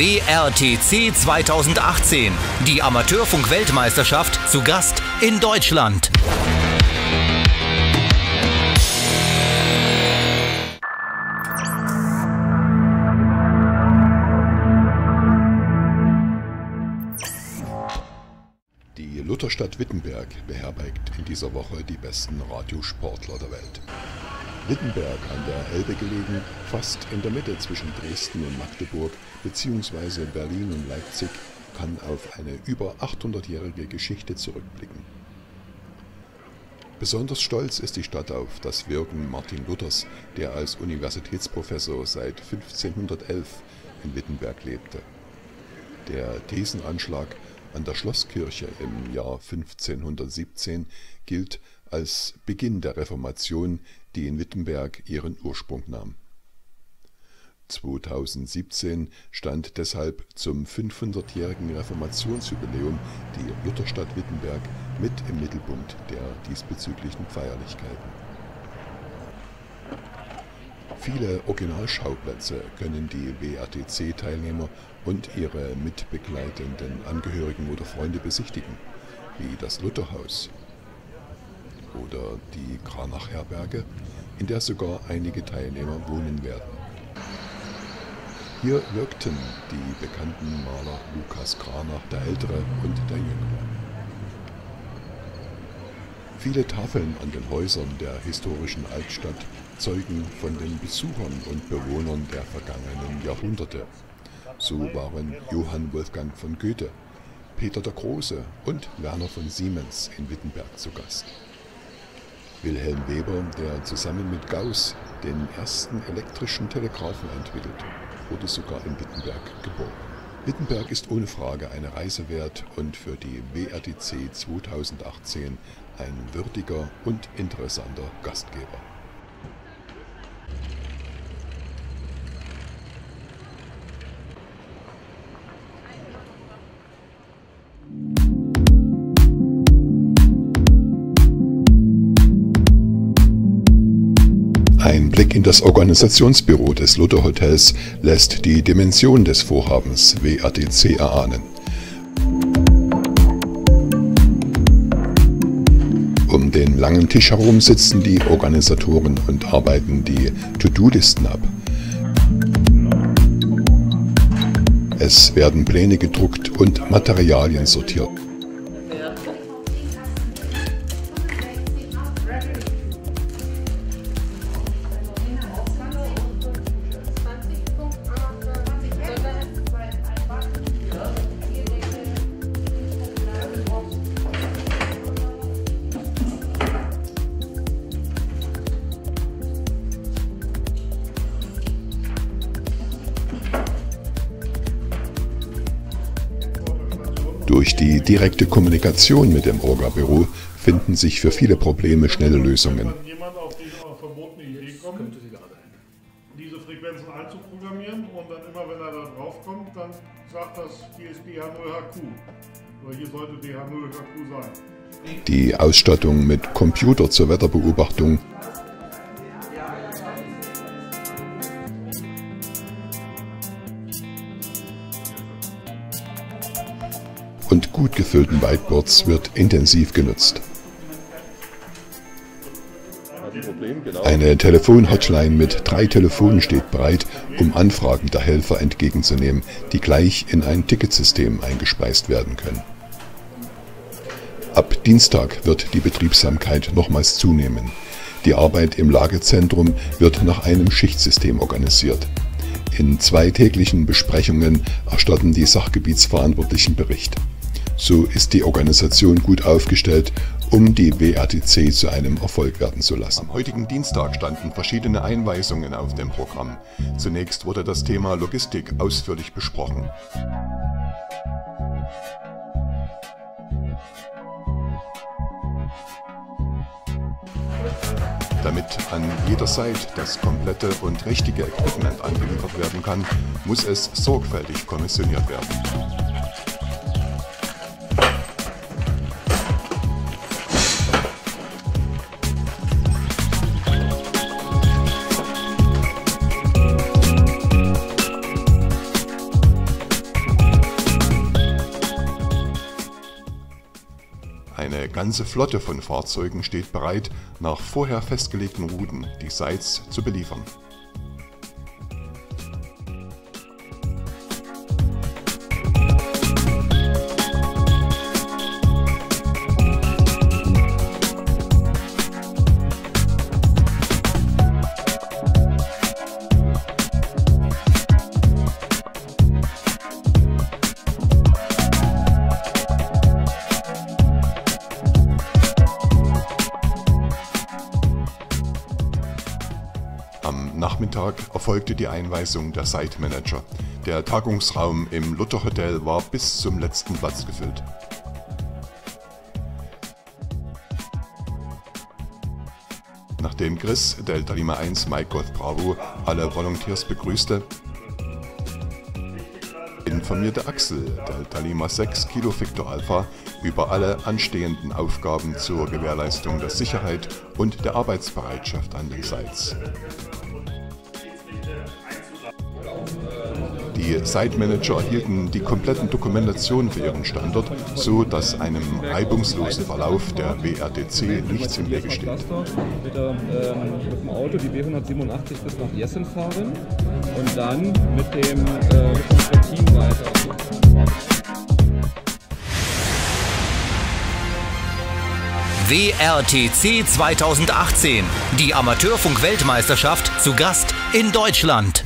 WRTC 2018, die Amateurfunk-Weltmeisterschaft zu Gast in Deutschland. Die Lutherstadt Wittenberg beherbergt in dieser Woche die besten Radiosportler der Welt. Wittenberg an der Elbe gelegen, fast in der Mitte zwischen Dresden und Magdeburg bzw. Berlin und Leipzig, kann auf eine über 800-jährige Geschichte zurückblicken. Besonders stolz ist die Stadt auf das Wirken Martin Luthers, der als Universitätsprofessor seit 1511 in Wittenberg lebte. Der Thesenanschlag an der Schlosskirche im Jahr 1517 gilt als Beginn der Reformation, die in Wittenberg ihren Ursprung nahm. 2017 stand deshalb zum 500-jährigen Reformationsjubiläum die Lutherstadt Wittenberg mit im Mittelpunkt der diesbezüglichen Feierlichkeiten. Viele Originalschauplätze können die WRTC-Teilnehmer und ihre mitbegleitenden Angehörigen oder Freunde besichtigen, wie das Lutherhaus oder die Kranach-Herberge, in der sogar einige Teilnehmer wohnen werden. Hier wirkten die bekannten Maler Lukas Kranach der Ältere und der Jüngere. Viele Tafeln an den Häusern der historischen Altstadt zeugen von den Besuchern und Bewohnern der vergangenen Jahrhunderte. So waren Johann Wolfgang von Goethe, Peter der Große und Werner von Siemens in Wittenberg zu Gast. Wilhelm Weber, der zusammen mit Gauss den ersten elektrischen Telegraphen entwickelt, wurde sogar in Wittenberg geboren. Wittenberg ist ohne Frage eine Reise wert und für die WRTC 2018 ein würdiger und interessanter Gastgeber. Ein Blick in das Organisationsbüro des Luther Hotels lässt die Dimension des Vorhabens WATC erahnen. Um den langen Tisch herum sitzen die Organisatoren und arbeiten die To-Do-Listen ab. Es werden Pläne gedruckt und Materialien sortiert. Durch die direkte Kommunikation mit dem Orga-Büro finden sich für viele Probleme schnelle Lösungen. Wenn jemand auf die verbotene Idee kommt, diese Frequenzen einzuprogrammieren und dann immer, wenn er da drauf kommt, dann sagt das, hier ist DH0HQ. Oder hier sollte DH0HQ sein. Die Ausstattung mit Computer zur Wetterbeobachtung gut gefüllten Whiteboards wird intensiv genutzt. Eine Telefon-Hotline mit drei Telefonen steht bereit, um Anfragen der Helfer entgegenzunehmen, die gleich in ein Ticketsystem eingespeist werden können. Ab Dienstag wird die Betriebsamkeit nochmals zunehmen. Die Arbeit im Lagezentrum wird nach einem Schichtsystem organisiert. In zwei täglichen Besprechungen erstatten die Sachgebietsverantwortlichen Bericht. So ist die Organisation gut aufgestellt, um die WRTC zu einem Erfolg werden zu lassen. Am heutigen Dienstag standen verschiedene Einweisungen auf dem Programm. Zunächst wurde das Thema Logistik ausführlich besprochen. Damit an jeder Seite das komplette und richtige Equipment angeliefert werden kann, muss es sorgfältig kommissioniert werden. Eine ganze Flotte von Fahrzeugen steht bereit, nach vorher festgelegten Routen die Sites zu beliefern. Nachmittag erfolgte die Einweisung der Site Manager. Der Tagungsraum im Luther Hotel war bis zum letzten Platz gefüllt. Nachdem Chris, Delta Lima 1 Mike Golf Bravo, alle Volunteers begrüßte, informierte Axel, Delta Lima 6 Kilo Victor Alpha, über alle anstehenden Aufgaben zur Gewährleistung der Sicherheit und der Arbeitsbereitschaft an den Sites. Die Site Manager erhielten die kompletten Dokumentationen für ihren Standort, so dass einem reibungslosen Verlauf der WRDC nichts im Wege steht. Mit, der, ähm, mit dem Auto die B187 bis nach Jessen fahren und dann mit dem, äh, mit dem Team weiter. WRTC 2018, die Amateurfunk-Weltmeisterschaft zu Gast in Deutschland.